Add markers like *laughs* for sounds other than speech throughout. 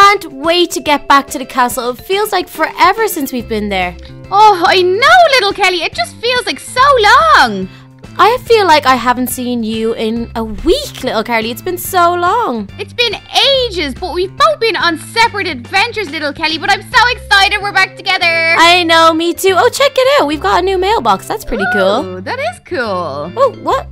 I can't wait to get back to the castle. It feels like forever since we've been there. Oh, I know, little Kelly. It just feels like so long. I feel like I haven't seen you in a week, little Carly. It's been so long. It's been ages, but we've both been on separate adventures, little Kelly. But I'm so excited we're back together. I know, me too. Oh, check it out. We've got a new mailbox. That's pretty cool. That is cool. Oh, what?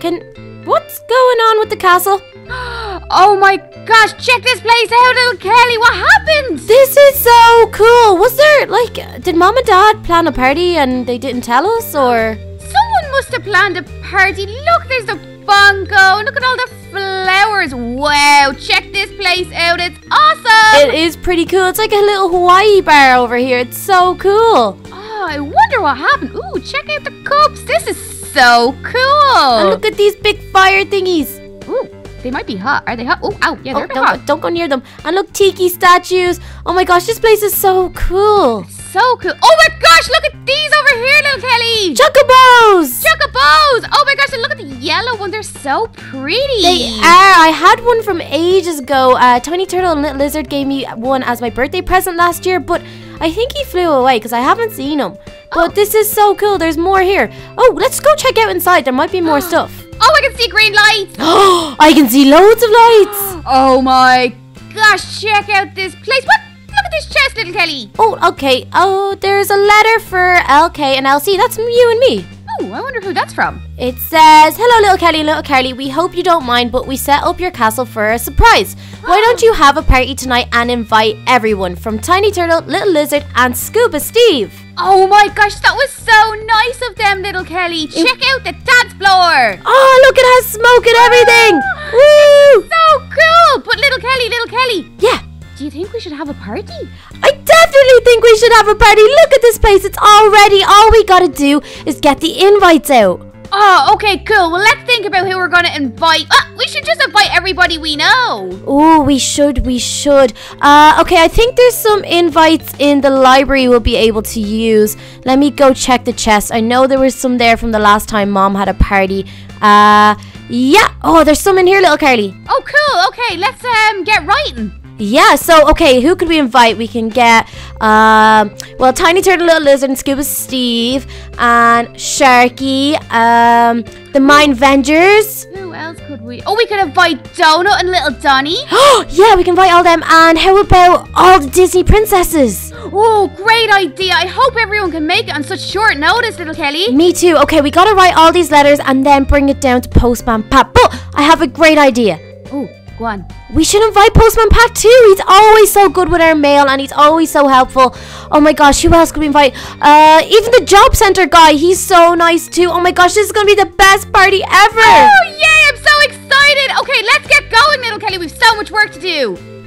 Can. What's going on with the castle? *gasps* Oh my gosh, check this place out, little Kelly. What happened? This is so cool. Was there, like, did mom and dad plan a party and they didn't tell us, or? Someone must have planned a party. Look, there's the bongo. Look at all the flowers. Wow, check this place out. It's awesome. It is pretty cool. It's like a little Hawaii bar over here. It's so cool. oh, I wonder what happened. Ooh, check out the cups. This is so cool. And look at these big fire thingies. Ooh, they might be hot. Are they hot? Oh, ow. Yeah, they're Oh, don't, hot. don't go near them. And look, tiki statues. Oh my gosh, this place is so cool. So cool. Oh my gosh, look at these over here, little Kelly. Chocobos! Chocobos! Oh my gosh, and look at the yellow one. They're so pretty. They are. I had one from ages ago. Uh, Tiny Turtle and Little Lizard gave me one as my birthday present last year, but I think he flew away because I haven't seen him. But Oh. this is so cool. There's more here. Oh, let's go check out inside. There might be more *gasps* stuff. Oh, I can see green lights. Oh, *gasps* I can see loads of lights. *gasps* Oh my gosh, check out this place. What? Look at this chest, little Kelly. Oh, okay. Oh, there's a letter for LK and LC. That's you and me. Oh, I wonder who that's from. It says, Hello, little Kelly little Kelly. We hope you don't mind, but we set up your castle for a surprise. Why oh. don't you have a party tonight and invite everyone from Tiny Turtle, Little Lizard, and Scuba Steve? Oh my gosh, that was so nice of them, little Kelly. Check out the dance floor. Oh, look, it has smoke and everything! Ah, Woo! So cool. But little Kelly, little Kelly, Yeah, do you think we should have a party? I definitely think we should have a party. Look at this place, it's all ready. All we gotta do is get the invites out. Oh, okay, cool. Well, let's think about who we're going to invite. Ah, we should just invite everybody we know. Oh, we should, we should. Uh, okay, I think there's some invites in the library we'll be able to use. Let me go check the chest. I know there was some there from the last time Mom had a party. Uh, yeah. Oh, there's some in here, little Carly. Oh, cool. Okay, let's um get writing. Yeah, so, okay, who could we invite? We can get, um, well, Tiny Turtle, Little Lizard, and Scuba Steve, and Sharky, um, the MineVengers. Who else could we? Oh, we could invite Donut and Little Donny. Oh, *gasps* yeah, we can invite all them. And how about all the Disney princesses? Oh, great idea. I hope everyone can make it on such short notice, little Kelly. Me too. Okay, we gotta write all these letters and then bring it down to Postman Pat. But I have a great idea. Oh, go on. We should invite Postman Pat too. He's always so good with our mail and he's always so helpful. Oh my gosh, who else could we invite? Uh, even the job center guy. He's so nice too. Oh my gosh, this is gonna be the best party ever. Oh, yay, I'm so excited. Okay, let's get going, little Kelly. We've so much work to do.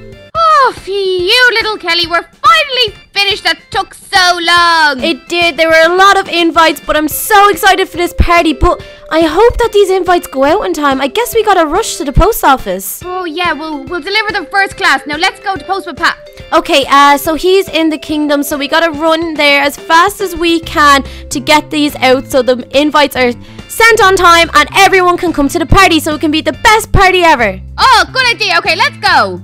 Oh, phew, little Kelly. We're finally finished. That took so long. It did. There were a lot of invites, but I'm so excited for this party. But I hope that these invites go out in time. I guess we gotta rush to the post office. oh, yeah, we'll, we'll deliver them first class. Now, let's go to Postman Pat. Okay, uh, so he's in the kingdom, so we gotta run there as fast as we can to get these out so the invites are sent on time and everyone can come to the party so it can be the best party ever. Oh, good idea. Okay, let's go.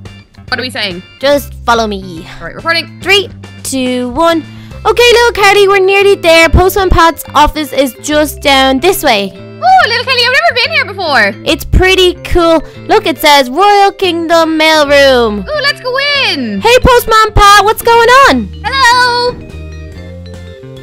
What are we saying? Just follow me. All right, recording. Three, two, one. Okay, little Kelly, we're nearly there. Postman Pat's office is just down this way. Oh, little Kelly, I've never been here before. It's pretty cool. Look, it says Royal Kingdom Mailroom. Ooh, let's go in. Hey, Postman Pat, what's going on? Hello.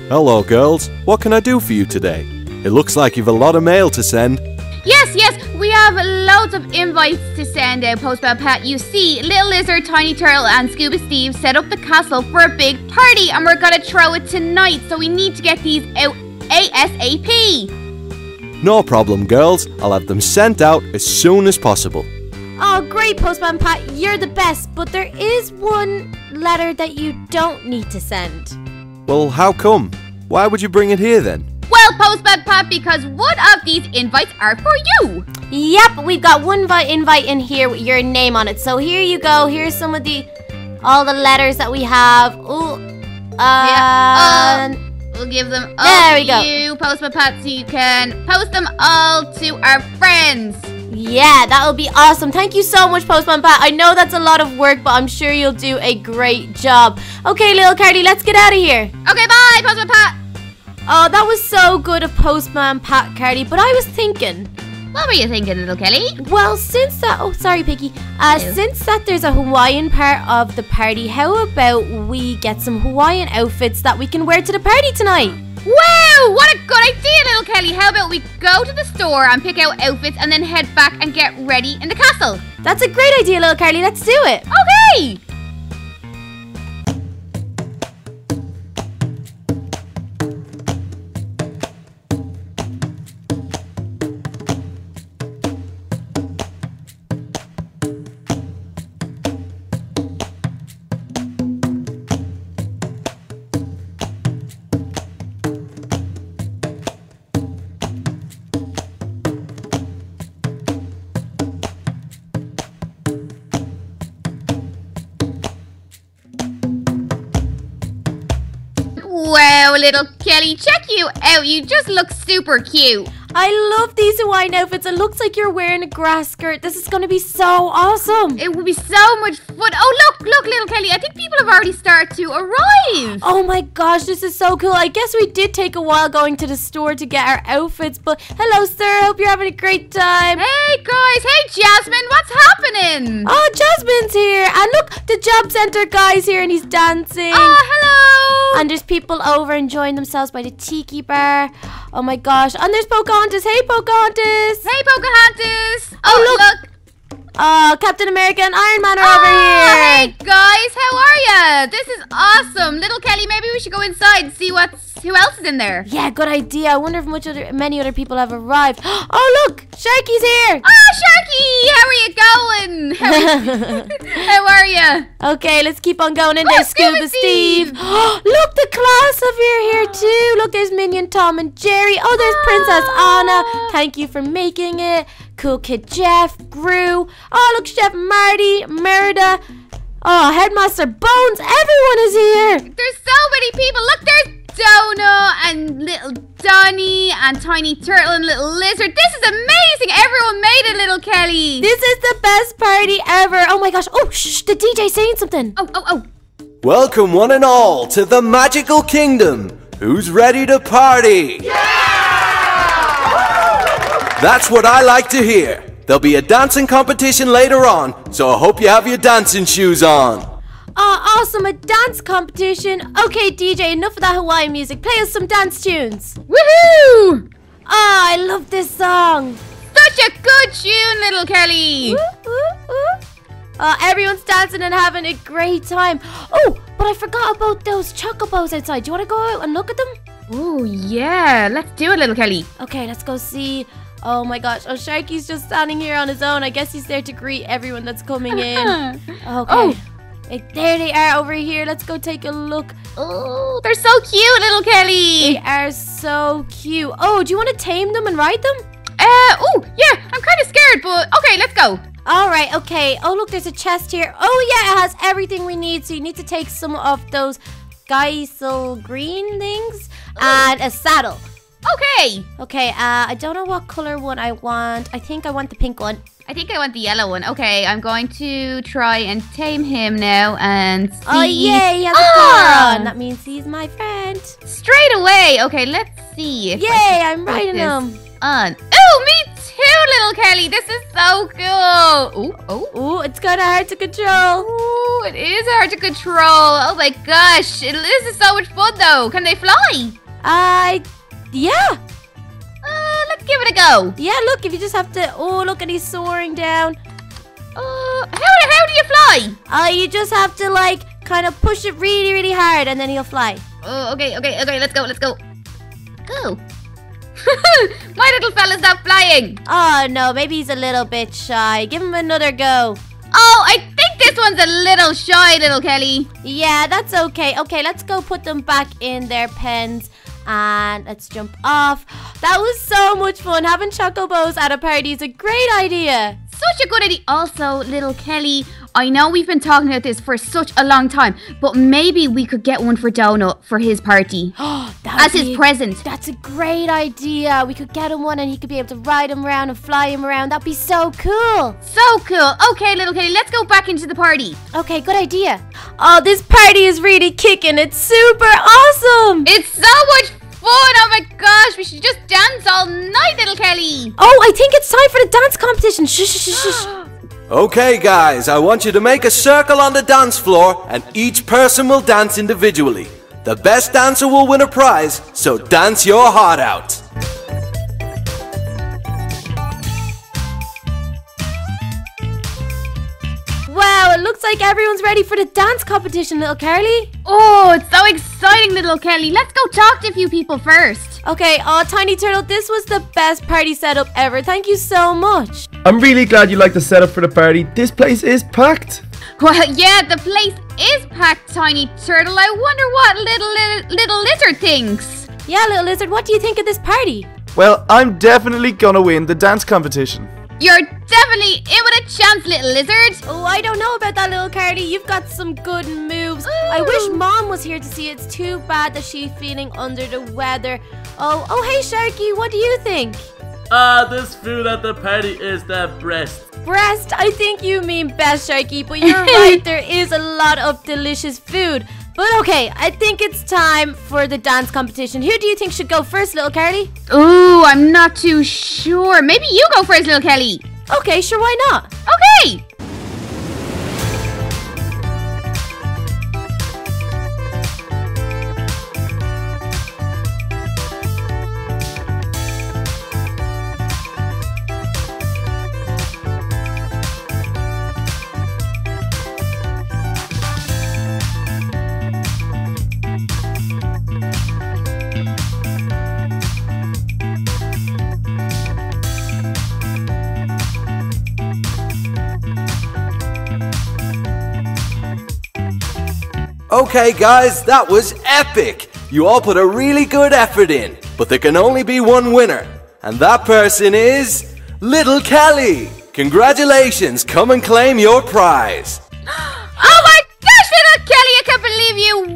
Hello, girls. What can I do for you today? It looks like you've a lot of mail to send. Yes, yes, we have loads of invites to send out, Postman Pat. You see, Little Lizard, Tiny Turtle, and Scuba Steve set up the castle for a big party, and we're gonna throw it tonight, so we need to get these out ASAP. No problem, girls. I'll have them sent out as soon as possible. Oh, great, Postman Pat. You're the best. But there is one letter that you don't need to send. Well, how come? Why would you bring it here then? Well, Postman Pat, because one of these invites are for you. Yep, we've got one invite in here with your name on it. So here you go. Here's some of the all the letters that we have. Ooh, uh, Yeah, We'll give them all There we to go. you, Postman Pat, so you can post them all to our friends. Yeah, that would be awesome. Thank you so much, Postman Pat. I know that's a lot of work, but I'm sure you'll do a great job. Okay, little Carly, let's get out of here. Okay, bye, Postman Pat. Oh, that was so good of Postman Pat, Carly. But I was thinking, What were you thinking, little Kelly? well, since that, oh, sorry, Piggy. Uh, Hello. since that there's a Hawaiian part of the party, how about we get some Hawaiian outfits that we can wear to the party tonight? Wow, what a good idea, little Kelly. How about we go to the store and pick out outfits and then head back and get ready in the castle? That's a great idea, little Carly. Let's do it. Okay. Little Kelly, check you out. You just look super cute. I love these Hawaiian outfits. It looks like you're wearing a grass skirt. This is going to be so awesome. It will be so much fun. Oh, look, look, little Kelly. I think people have already started to arrive. Oh my gosh, this is so cool. I guess we did take a while going to the store to get our outfits, but hello, sir. Hope you're having a great time. Hey, guys. Hey, Jasmine. What's happening? Oh, Jasmine's here. And look, the job center guy's here and he's dancing. Oh. And there's people over enjoying themselves by the tiki bar. Oh my gosh. And there's Pocahontas. Hey, Pocahontas. Hey, Pocahontas. Oh, oh look. Uh, Captain America and Iron Man are Oh, over here. Hey, guys. How are ya? This is awesome. Little Kelly, maybe we should go inside and see what's who else is in there. Yeah, good idea. I wonder if much other many other people have arrived. *gasps* Oh, look, Sharky's here. Oh, Sharky, how are you going? *laughs* How, are you? *laughs* okay, let's keep on going in Oh, there, Scuba Scuba Steve. Steve. *gasps* look, the class of you here *gasps* too. Look, there's Minion Tom and Jerry. Oh, there's Princess Ah. Anna. Thank you for making it. Cool Kid Jeff, Gru. Oh, look, Chef Marty, Merida. Oh, Headmaster Bones. Everyone is here. There's so many people. Look, there's Donut and little Donny and Tiny Turtle and little Lizard. This is amazing. Everyone made it, little Kelly. This is the best party ever. Oh my gosh. Oh, shh, the DJ's saying something. oh, oh, oh. Welcome, one and all, to the magical kingdom. Who's ready to party? That's what I like to hear. There'll be a dancing competition later on, so I hope you have your dancing shoes on. Oh, awesome. A dance competition. Okay, DJ, enough of that Hawaiian music. Play us some dance tunes. Woohoo! Oh, I love this song. Such a good tune, little Kelly. Woo, woo, woo. Uh, everyone's dancing and having a great time. Oh, but I forgot about those chocobos outside. Do you want to go out and look at them? Oh, yeah. Let's do it, little Kelly. Okay, let's go see. Oh my gosh. Oh, Sharky's just standing here on his own. I guess he's there to greet everyone that's coming in. *laughs* Okay. Oh. Eh, there they are over here. Let's go take a look. Oh, they're so cute, little Kelly. They are so cute. Oh, do you want to tame them and ride them? Uh, oh, yeah. I'm kind of scared, but okay, let's go. All right, okay. Oh, look, there's a chest here. Oh, yeah, it has everything we need. So you need to take some of those Geisel green things and a saddle. Okay. Okay, uh, I don't know what color one I want. I think I want the pink one. I think I want the yellow one. Okay, I'm going to try and tame him now and see. Oh, yay, he has a Ah! on. That means he's my friend. Straight away. Okay, let's see. Yay, I'm riding him. On. Oh, me too, little Kelly. This is so cool. Ooh, oh. Ooh, it's kind of hard to control. Ooh, it is hard to control. Oh my gosh. It, this is so much fun though. Can they fly? I, yeah, Uh, let's give it a go. yeah, look, if you just have to, oh, look, and he's soaring down. Uh, how, how do you fly? Uh, you just have to, like, kind of push it really, really hard, and then he'll fly. Oh, okay, okay, okay. Let's go, let's go. Go. *laughs* My little fella's not flying. Oh, no, maybe he's a little bit shy. Give him another go. Oh, I think this one's a little shy, little Kelly. Yeah, that's okay. Okay, let's go put them back in their pens. And let's jump off. That was so much fun. Having chocobos at a party is a great idea. Such a good idea. Also, little Kelly, I know we've been talking about this for such a long time, but maybe we could get one for Donut for his party *gasps* That as his be- present. That's a great idea. We could get him one and he could be able to ride him around and fly him around. That'd be so cool. So cool. Okay, little Kelly, let's go back into the party. Okay, good idea. Oh, this party is really kicking. It's super awesome. It's so much fun. Oh my gosh, we should just dance all night, little Kelly. Oh, I think it's time for the dance competition. Shh, shh, shh, shh. *gasps* Okay, guys, I want you to make a circle on the dance floor, and each person will dance individually. The best dancer will win a prize, so dance your heart out. Looks like everyone's ready for the dance competition, little Carly. Oh, it's so exciting, little Kelly. Let's go talk to a few people first. Okay, oh, Tiny Turtle, this was the best party setup ever. Thank you so much. I'm really glad you like the setup for the party. This place is packed. Well, *laughs* yeah, the place is packed, Tiny Turtle. I wonder what little little, little lizard thinks. Yeah, little lizard, what do you think of this party? Well, I'm definitely gonna win the dance competition. You're definitely in with a chance, little lizard. Oh, I don't know about that, little Carly. You've got some good moves. I wish Mom was here to see. It's too bad that she's feeling under the weather. Oh, oh, hey, Sharky, what do you think? Ah, this food at the party is the breast. Breast, I think you mean best, Sharky, but you're right. *laughs* There is a lot of delicious food. But okay, I think it's time for the dance competition. Who do you think should go first, little Carly? Ooh, I'm not too sure. Maybe you go first, little Kelly. Okay, sure, why not? Okay. Okay, guys, that was epic! You all put a really good effort in, but there can only be one winner, and that person is. Little Kelly! Congratulations, come and claim your prize! *gasps* Oh my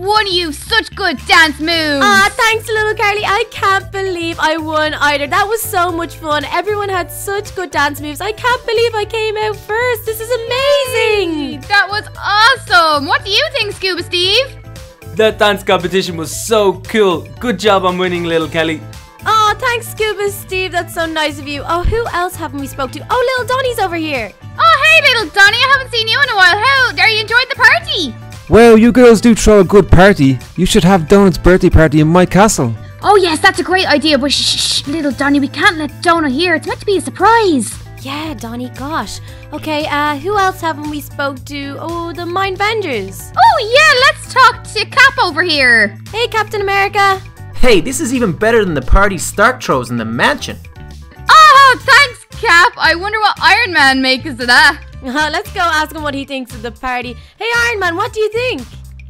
won. You such good dance moves. Ah, thanks, little Carly. I can't believe I won either. That was so much fun. Everyone had such good dance moves. I can't believe I came out first. This is amazing. that was awesome. What do you think, Scuba Steve? That dance competition was so cool. Good job on winning, little Kelly. Oh, thanks, Scuba Steve. That's so nice of you. Oh, who else haven't we spoke to? Oh, little Donny's over here. Oh, hey, little Donny. I haven't seen you in a while. How are you enjoying the party? Well, you girls do throw a good party. You should have Donut's birthday party in my castle. Oh, yes, that's a great idea. But shh, shh, shh, little Donny, we can't let Donut hear. It's meant to be a surprise. Yeah, Donny, gosh. Okay, uh, who else haven't we spoke to? Oh, the MineVengers. Oh, yeah, let's talk to Cap over here. Hey, Captain America. Hey, this is even better than the party Stark throws in the mansion. Oh, thanks, Cap. I wonder what Iron Man makes of that. Uh, let's go ask him what he thinks of the party. Hey, Iron Man, what do you think?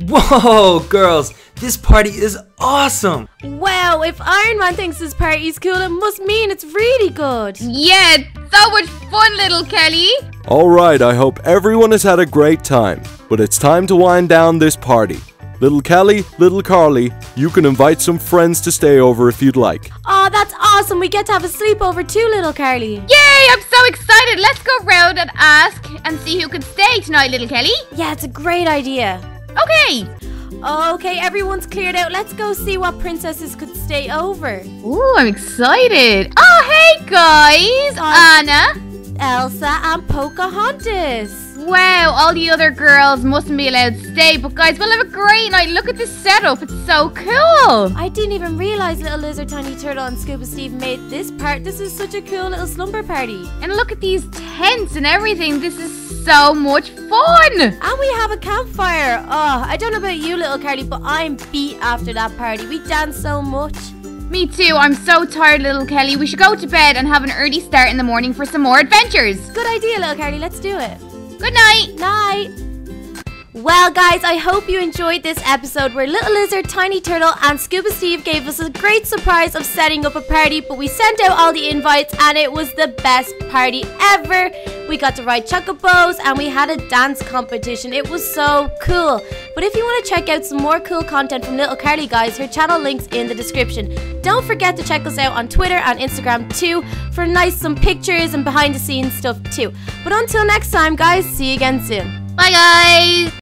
Whoa, girls, this party is awesome. Wow, if Iron Man thinks this party is cool, it must mean it's really good. Yeah, so much fun, little Kelly. Alright, I hope everyone has had a great time, but it's time to wind down this party. Little Kelly, Little Carly, you can invite some friends to stay over if you'd like. Oh, that's awesome. We get to have a sleepover too, little Carly. Yay, I'm so excited. Let's go round and ask and see who can stay tonight, little Kelly. Yeah, it's a great idea. Okay. Okay, everyone's cleared out. Let's go see what princesses could stay over. Ooh, I'm excited. Oh, hey, guys. Anna. Elsa and Pocahontas. Wow, all the other girls mustn't be allowed to stay, but guys, we'll have a great night. Look at this setup. It's so cool. I didn't even realize Little Lizard, Tiny Turtle, and Scuba Steve made this part. This is such a cool little slumber party. And look at these tents and everything. This is so much fun. And we have a campfire. Oh, I don't know about you, little Carly, but I'm beat after that party. We danced so much. Me too. I'm so tired, little Kelly. We should go to bed and have an early start in the morning for some more adventures. Good idea, little Carly. Let's do it. Good night. Night. Well, guys, I hope you enjoyed this episode where Little Lizard, Tiny Turtle, and Scuba Steve gave us a great surprise of setting up a party. But we sent out all the invites, and it was the best party ever. we got to ride chocobos, and we had a dance competition. It was so cool. But if you want to check out some more cool content from Little Carly, guys, her channel links in the description. Don't forget to check us out on Twitter and Instagram too for nice some pictures and behind the scenes stuff too. But until next time, guys, see you again soon. Bye, guys.